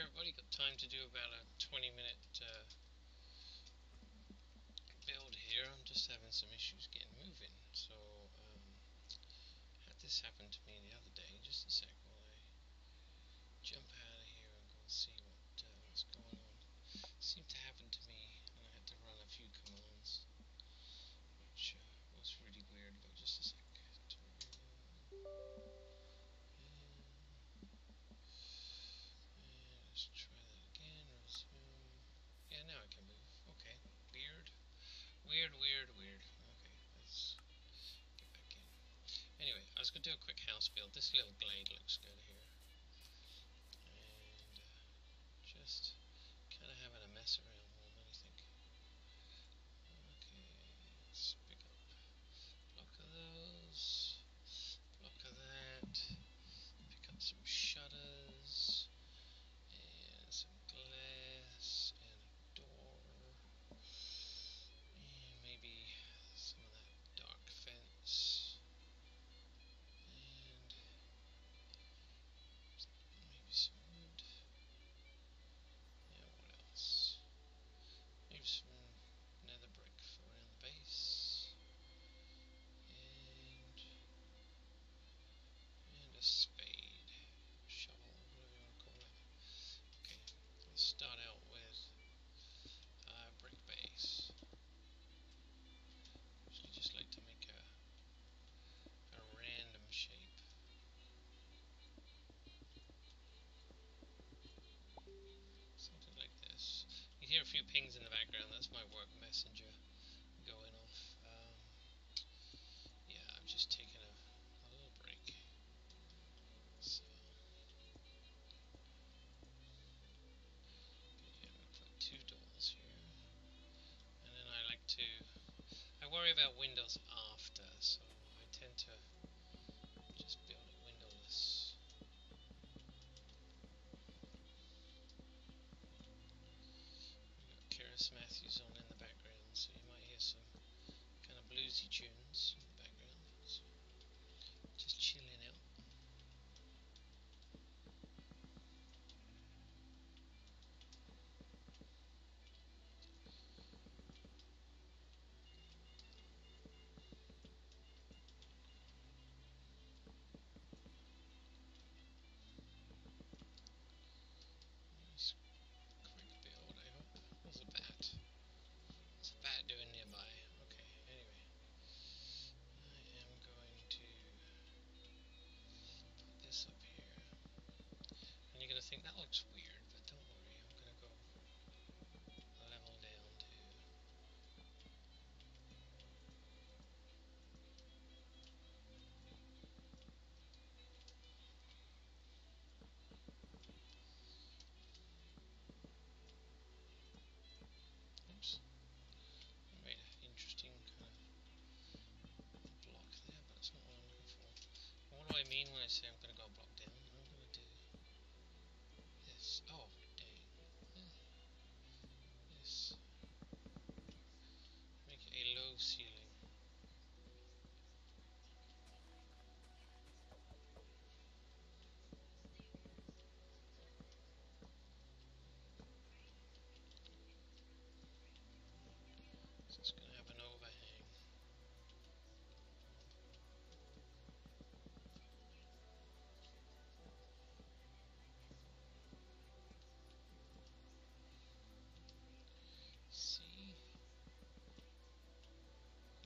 everybody, got time to do about a 20 minute uh, build here. I'm just having some issues getting moving. So, um, had this happen to me the other day. Just a sec while I jump out of here and go see what uh, what's going on. It seemed to happen to me and I had to run a few commands, which uh, was really weird, but just a sec. Let's try that again. Resume. Uh, yeah, now I can move. Okay. Weird. Weird, weird, weird. Okay, let's get back in. Anyway, I was going to do a quick house build. This little glade looks good here. And uh, just kind of having a mess around more than anything. Okay, let's pick up a block of those, block of that, pick up some shutters and some glass and a door and maybe some of that dark fence and maybe some wood yeah what else maybe some nether brick for around the base and and a spade shovel whatever you want to call it Okay, let's start out with uh, brick base. Usually just like to make a, a random shape. Something like this. You hear a few pings in the background, that's my work messenger going off. Um, yeah, I'm just taking a, a little break. So Okay, I'm going to put two doors here. And then I like to... I worry about windows after, so I tend to just build it windowless. We've got Keris Matthews on in the background, so you might hear some kind of bluesy tunes in the background. So just chilling out. Nice quick build, I hope. What's a bat? What's a bat doing nearby? Okay, anyway. I am going to put this up here. And you're going to think that looks weird, but don't worry, I'm to go level down too. Oops. I made an interesting kind of block there, but that's not what I'm looking for. What do I mean when I say I'm to go a block down? I'm going to do this. Oh, dang. Yeah. This. Make it a low ceiling. So it's going to have an overhang. See?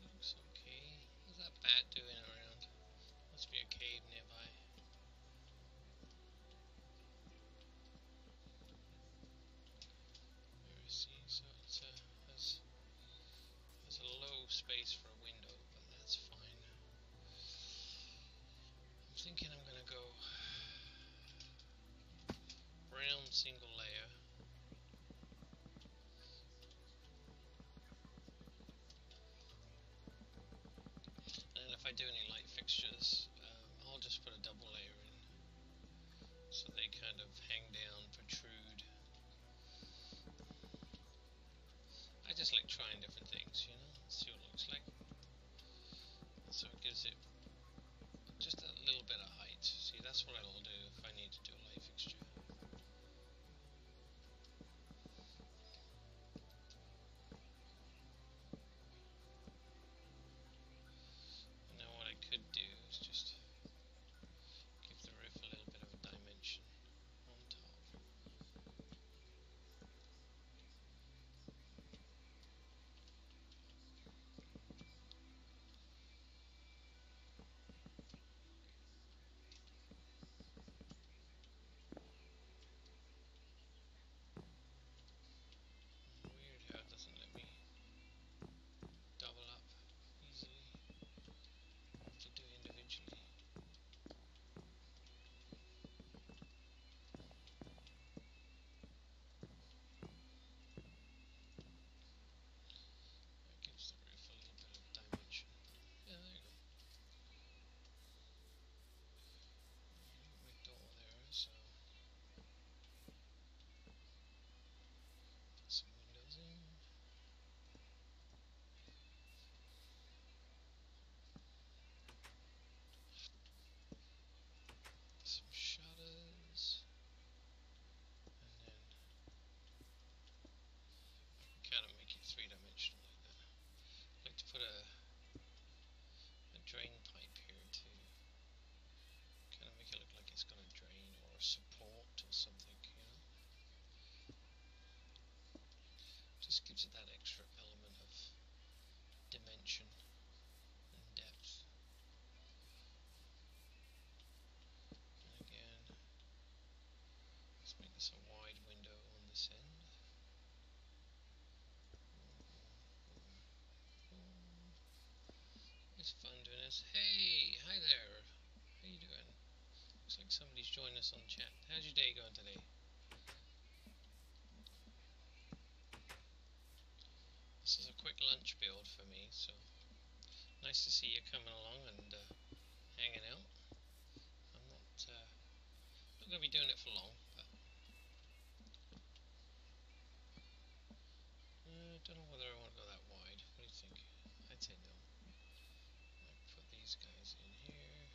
Looks okay. What's that doing around? Must be a cave nearby. There we see, so it's a, has, has a low space for a window, but that's fine. I'm thinking I'm gonna go brown single layer. Trying different things, you know, see what it looks like. So it gives it just a little bit of height. See, that's what I to do Just gives it that extra element of dimension and depth. And again, let's make this a wide window on this end. It's fun doing this. Hey, hi there. How you doing? Looks like somebody's joined us on chat. How's your day going today? This is a quick lunch build for me, so nice to see you coming along and uh, hanging out. I'm not uh, not going to be doing it for long, but I uh, don't know whether I want to go that wide. What do you think? I'd say no. I put these guys in here.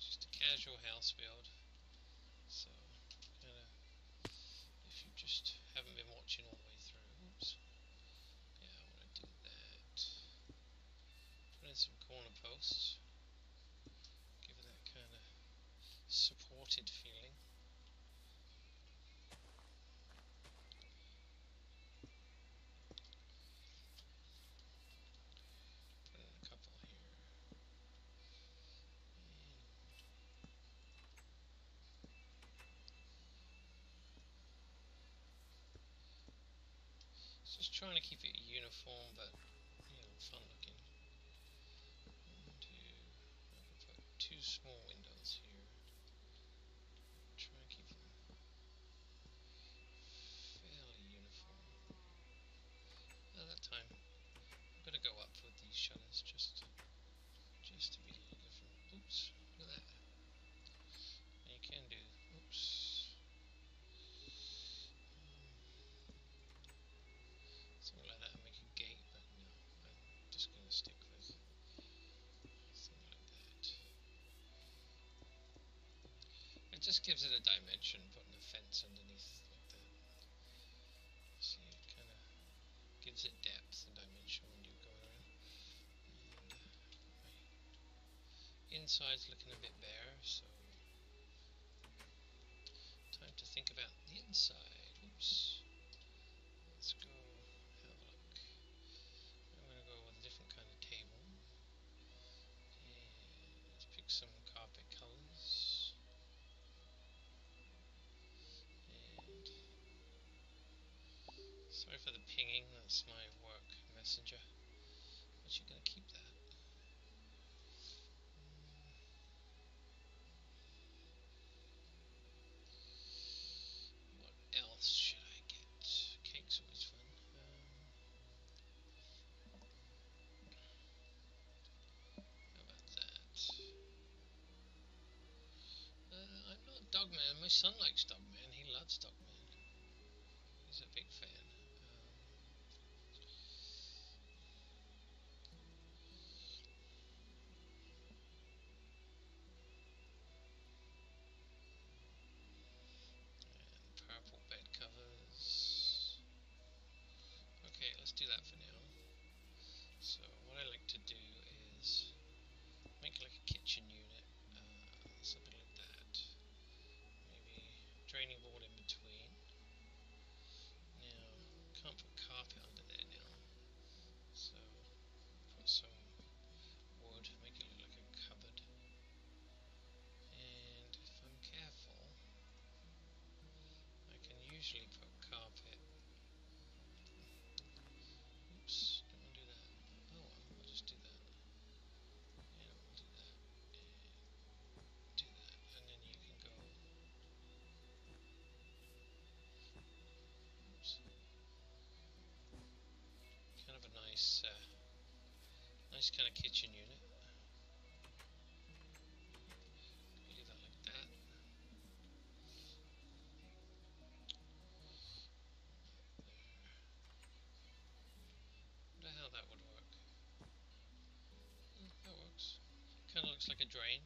Just a casual house build. So, kind of, if you just watching all the way through, oops. Yeah, I want to do that. Put in some corner posts. Give it that kind of supported feeling. Put in a couple here. Just trying to keep it uniform but you know fun looking. One, two, I can put two small windows here. Try and keep them fairly uniform. At that time, I'm gonna go up with these shutters just just to be a little different. Oops, look at that. And you can do oops. Something like that and make a gate, but no, I'm just going to stick with something like that. It just gives it a dimension, putting a fence underneath like that. See, it kind of gives it depth and dimension when you're going around. And uh, inside's looking a bit bare, so time to think about the inside. Oops. Let's go have a look. I'm going to go with a different kind of table. And let's pick some carpet colors. And sorry pinging, that's my work messenger. But you're going to keep that. What else should I do that for now. Nice, uh, nice kind of kitchen unit. Do that like that. How that would work. Mm, that works. Kind of looks like a drain.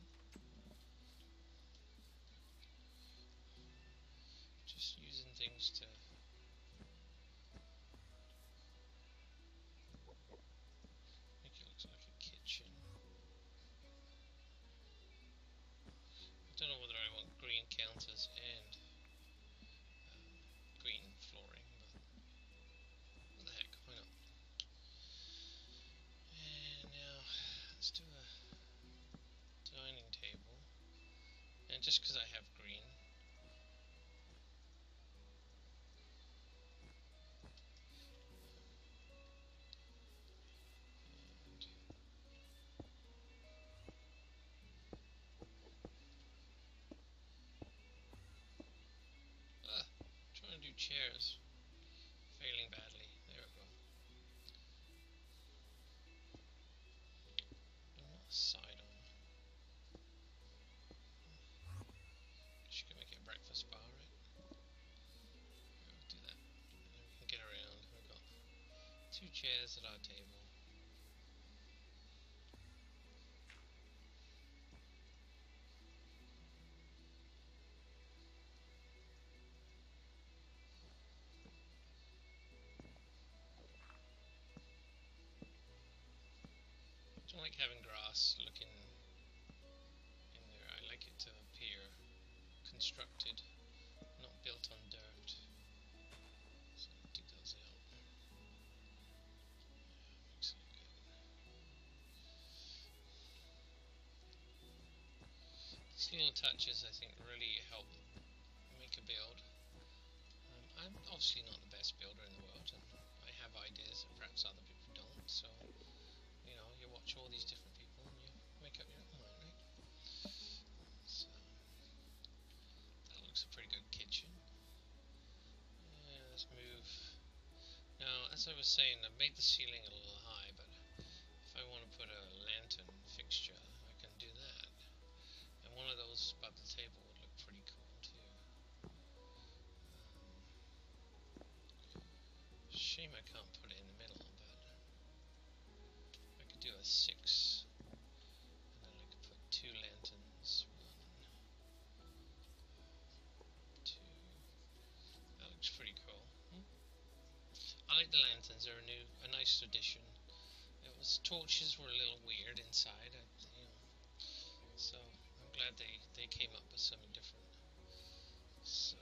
Chairs. Failing badly. There we go. side on. She can make it a breakfast bar, right? We'll do that. We can get around. We've got two chairs at our table. Like having grass looking in there. I like it to appear constructed, not built on dirt. So dig those out. These little touches I think really help make a build. Um, I'm obviously not the best builder in the world and I have ideas that perhaps other people don't, so watch all these different people and you make up your own mind, right? So, that looks a pretty good kitchen. Yeah, let's move. Now, as I was saying, I made the ceiling a little high, but if I want to put a lantern fixture, I can do that. And one of those above the table six, and then I could put two lanterns. One, two. That looks pretty cool. Hmm? I like the lanterns. They're a new, a nice addition. It was torches were a little weird inside, I, you know, so I'm glad they they came up with something different. So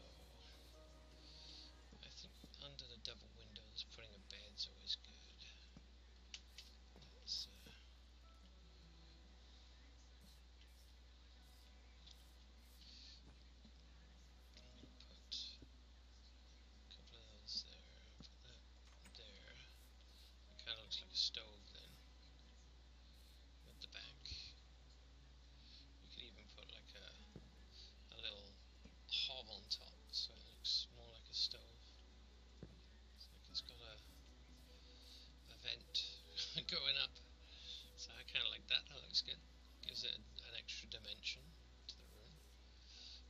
I think under the double windows, putting a bed's always good. stove then with the back. You could even put like a a little hob on top so it looks more like a stove. It's like it's got a a vent going up. So I kinda like that, that looks good. Gives it an extra dimension to the room.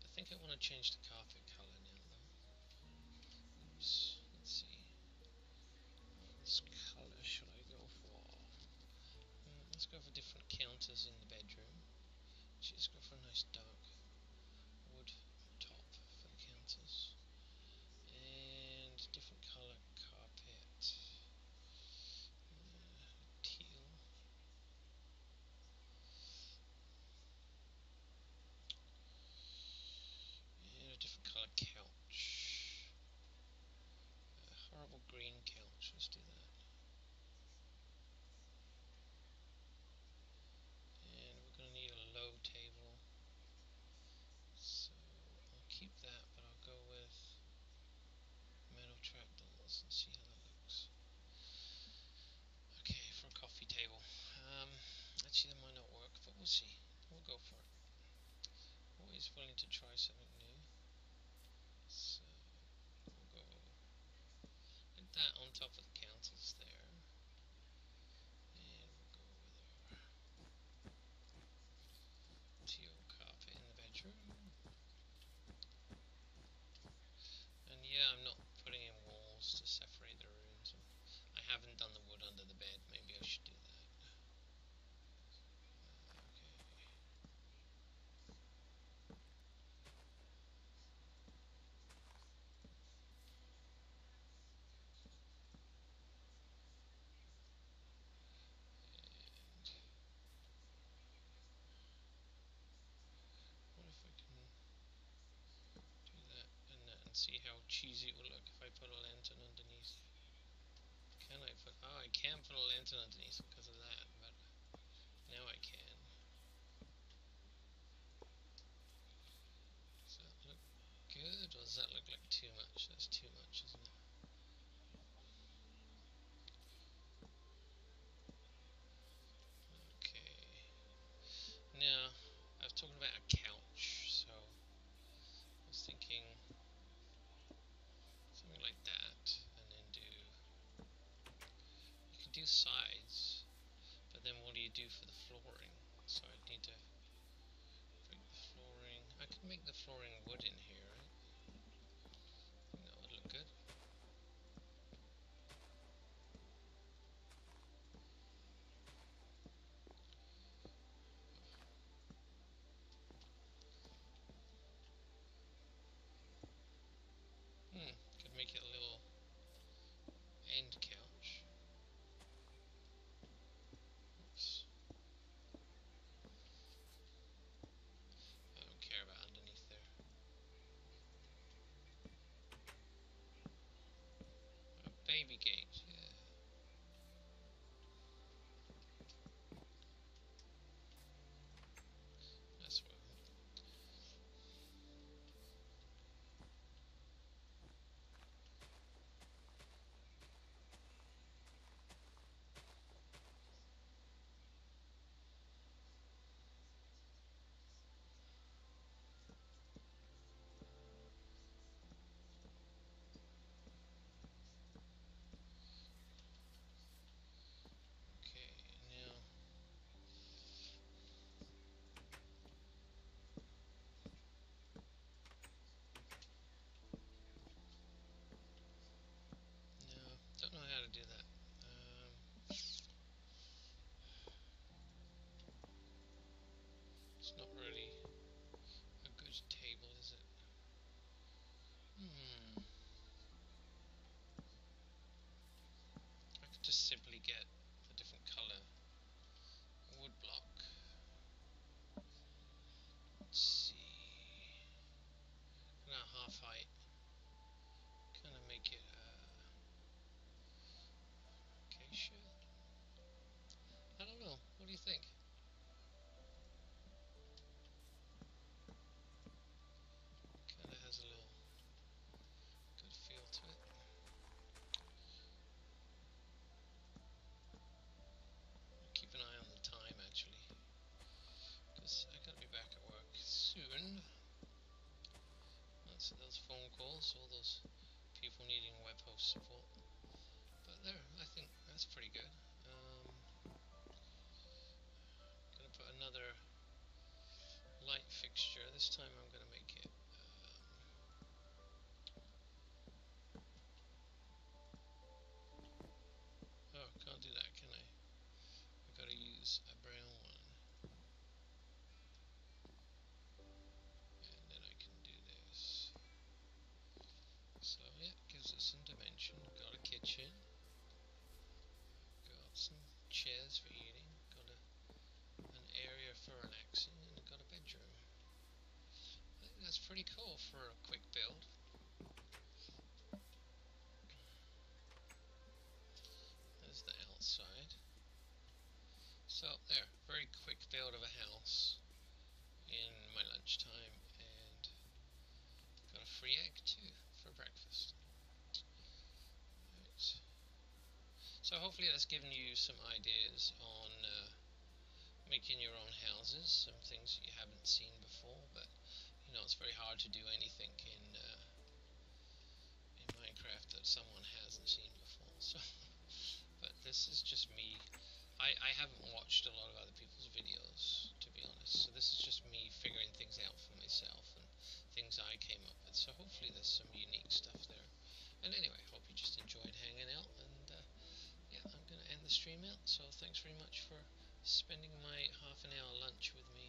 I think I want to change the carpet colour now though. Oops, let's see. What colour should I let's go for different counters in the bedroom. Let's go for a nice dark wood top for the counters. And different colour carpet. Uh, teal. And a different colour couch. A horrible green couch, let's do that. And we're going to need a low table. So I'll keep that, but I'll go with metal trapdoors and see how that looks. Okay, for a coffee table. Um, actually, that might not work, but we'll see. We'll go for it. Always willing to try something new. So we'll go like that on top of the counters there. And yeah, I'm not putting in walls to separate the rooms. I haven't done the wood under the bed. Maybe I should do that. And see how cheesy it will look if I put a lantern underneath. Can I put... Oh, I can't put a underneath because of that, but now I can. now I was talking about a couch, so I was thinking something like that, and then do you can do sides, but then what do you do for the flooring? So I need to break the flooring. I could make the flooring wood in here, right? that would look good. Hmm, could make it a little end couch. Oops. I don't care about underneath there. A baby gate, yeah. That's what Okay, now no, don't know how to do that. Um, it's not really a good table, is it? Hmm. I could just simply get a different color wood block. Let's see. Kind of half height. Kind of make it uh, acacia. I don't know. What do you think? Kind of has a little good feel to it. Keep an eye on the time actually, because I gotta be back at work soon. That's those phone calls, all those people needing web host support. But there, I think that's pretty good. Um, another light fixture. This time I'm gonna make it. Um, oh, can't do that, can I? I've gotta use a brown one. And then I can do this. So yeah, gives it some dimension. Got a kitchen. Got some chairs for eating. Got a an area for relaxing, and got a bedroom. I think that's pretty cool for a quick build. There's the outside. So there, very quick build of a house in my lunchtime, and got a free egg too for breakfast. Right. So hopefully that's given you some ideas on uh, making your own houses, some things you haven't seen before, but you know it's very hard to do anything in uh, in Minecraft that someone hasn't seen before. So, but this is just me. I, I haven't watched a lot of other people's videos, to be honest. So this is just me figuring things out for myself and things I came up with. So hopefully there's some unique stuff there. And anyway, hope you just enjoyed hanging out. And uh, yeah, I'm going to end the stream out. So thanks very much for spending my half an hour lunch with me.